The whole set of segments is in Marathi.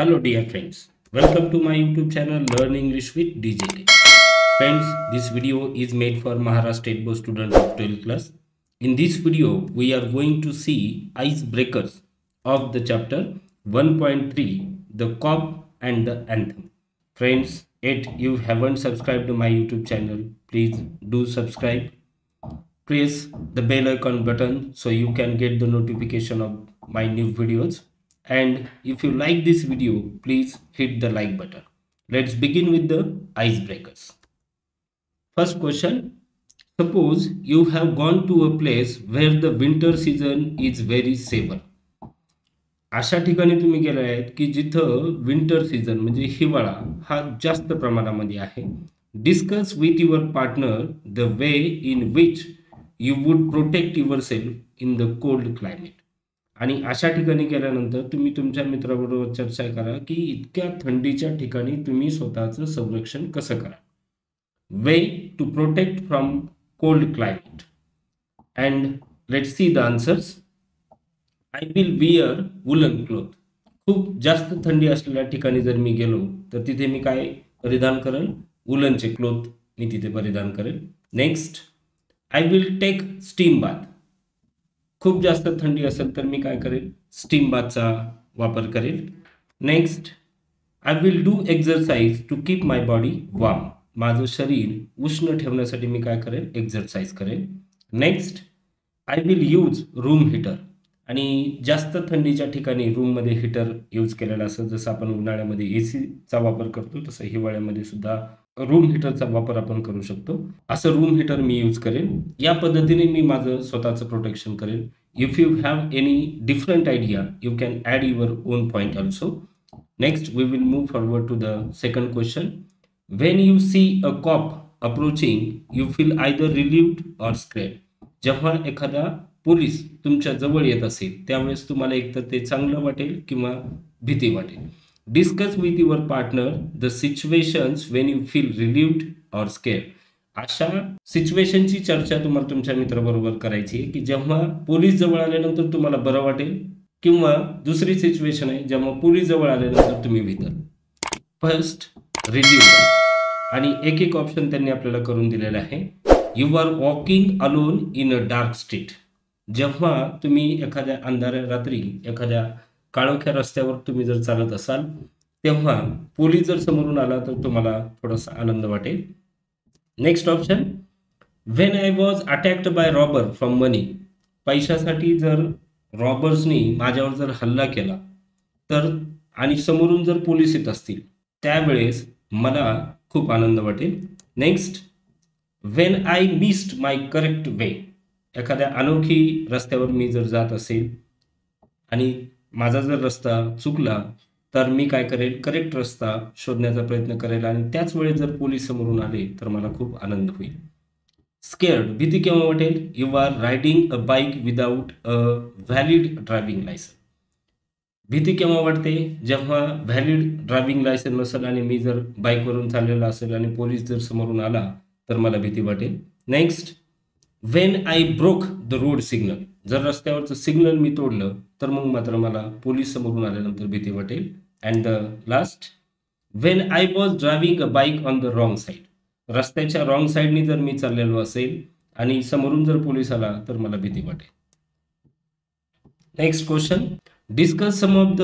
Hello, dear friends. Welcome to my YouTube channel Learn English with DJK. Friends, this video is made for Maharashtra State Board students of 12th class. In this video, we are going to see icebreakers of the chapter 1.3 The Cob and the Anthem. Friends, yet you haven't subscribed to my YouTube channel, please do subscribe. Press the bell icon button so you can get the notification of my new videos and if you like this video please hit the like button let's begin with the icebreakers first question suppose you have gone to a place where the winter season is very severe अशा ठिकाणी तुम्ही गेले आहेत की जिथं विंटर सीझन म्हणजे हिवाळा हा जास्त प्रमाणामध्ये आहे discuss with your partner the way in which you would protect yourself in the cold climate आणि अशा ठिकाणी केल्यानंतर तुम्ही तुमच्या मित्राबरोबर चर्चा करा की इतक्या थंडीच्या ठिकाणी तुम्ही स्वतःचं संरक्षण कसं करा? Way to protect from cold climate and let see the answers I will wear woollen cloth खूप जास्त थंडी असलेल्या ठिकाणी जर मी गेलो तर तिथे मी काय परिधान करेल? वुलनचे क्लोथ मी तिथे परिधान करेल. Next I will take steam bath खूप जास्त थंडी असेल तर मी काय करेल? स्टीम बाथचा वापर करेल. Next I will do exercise to keep my body warm माझं शरीर उष्ण ठेवण्यासाठी मी काय करेल? एक्झरसाइज करेल. Next I will use room heater आणि जास्त थंडीच्या ठिकाणी रूममध्ये हिटर यूज केलेला असं जसं आपण उन्हाळ्यामध्ये ए सीचा वापर करतो तसं हिवाळ्यामध्ये सुद्धा रूम हिटरचा वापर आपण करू शकतो. असं रूम हिटर मी यूज करेन. या पद्धतीने मी माझं स्वतःचं प्रोटेक्शन करेन. If you have any different idea you can add your own point also next we will move forward to the second question when you see a cop approaching you feel either relieved or scared जेव्हा एखादा पोलीस तुमच्या जवळ येत असेल त्यावेळेस तुम्हाला एकतर ते चांगलं वाटेल किंवा भीती वाटेल. Discuss with your partner the situations when you feel relieved or scare अशा सिच्युएशनची चर्चा तुम्हाला तुमच्या मित्राबरोबर करायची आहे की जेव्हा पोलीस जवळ आल्यानंतर तुम्हाला बरं वाटेल किंवा दुसरी सिच्युएशन आहे जेव्हा पोलीस जवळ आल्यानंतर तुम्ही भीतर. फर्स्ट रिलीव्ह आणि एक एक ऑप्शन त्यांनी आपल्याला करून दिलेला आहे. You are walking alone in a dark street जेव्हा तुम्ही एखाद्या अंधाऱ्या रात्री एखाद्या काळोख्या रस्त्यावर तुम्ही जर चालत असाल तेव्हा पोलीस जर समोरून आला तर तुम्हाला थोडासा आनंद वाटेल. Next option when I was attacked by robber from money पैशासाठी जर रॉबर्सनी माझ्यावर जर हल्ला केला तर आणि समोरून जर पोलीस येत असतील त्यावेळेस मला खूप आनंद वाटेल. Next when I missed my correct way एखाद्या अनोखी रस्त्यावर मी जर जात असेल आणि माझा जर रस्ता चुकला तर मी काय करेल? करेक्ट रस्ता शोधण्याचा प्रयत्न करेल आणि त्याच वेळेस जर पोलीस समोरून आले तर मला खूप आनंद होईल. स्केअर्ड भीती केव्हा वाटेल? You are riding a bike without a valid driving licence भीती केव्हा वाटते? जेव्हा व्हॅलिड ड्रायव्हिंग लायसन नसेल आणि मी जर बाईकवरून चाललेला असेल आणि पोलीस जर समोरून आला तर मला भीती वाटेल. Next when I broke the road signal जर रस्त्यावरचं सिग्नल मी तोडलं तर मग मात्र मला पोलीस समोरून आल्यानंतर भीती वाटेल. And the last when I was driving a bike on the wrong side रस्त्याच्या रॉंग साईडनी जर मी चाललेलो असेल आणि समोरून जर पोलीस आला तर मला भीती वाटेल. Next question discuss some of the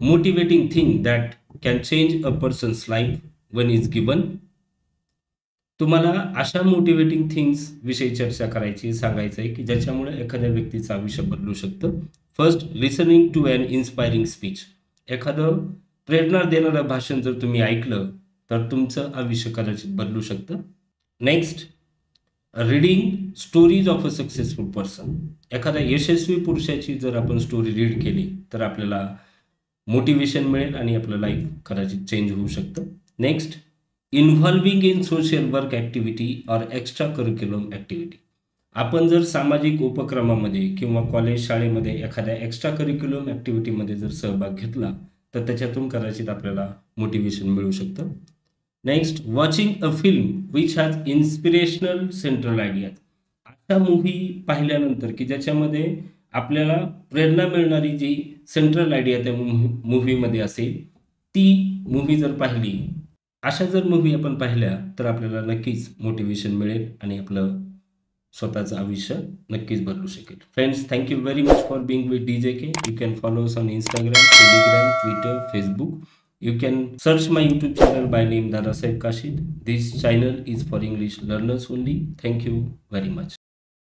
motivating thing that can change a person's life one is given तुम्हाला अशा मोटिवेटिंग थिंग्स विषयी चर्चा करायची सांगायचं आहे की ज्याच्यामुळे एखाद्या व्यक्तीचं आयुष्य बदलू शकतं. First listening to an inspiring speech एखादं प्रेरणा देणारं भाषण जर तुम्ही ऐकलं तर तुमचं आयुष्य कदाचित बदलू शकतं. Next reading stories of a successful person एखाद्या यशस्वी पुरुषाची जर आपण स्टोरी रीड केली तर आपल्याला मोटिवेशन मिळेल आणि आपलं लाईफ कदाचित चेंज होऊ शकतं. Next involving in social work activity or extra curriculum activity आपण जर सामाजिक उपक्रमामध्ये किंवा कॉलेज शाळेमध्ये एखाद्या एक्स्ट्रा करिक्युलम ॲक्टिव्हिटीमध्ये जर सहभाग घेतला तर त्याच्यातून कदाचित आपल्याला मोटिवेशन मिळू शकतं. Next watching a film which has inspirational central ideas अशा मूव्ही पाहिल्यानंतर की ज्याच्यामध्ये आपल्याला प्रेरणा मिळणारी जी सेंट्रल आयडिया त्या मूव्हीमध्ये असेल ती मूव्ही जर पाहिली अशा जर मूव्ही आपण पाहिल्या तर आपल्याला नक्कीच मोटिवेशन मिळेल आणि आपलं स्वतःचं आयुष्य नक्कीच बदलू शकेल. Friends thank you very much for being with D J K you can follow us on Instagram Telegram Twitter Facebook you can search my YouTube channel by name Dadasaheb Kashid this channel is for English learners only thank you very much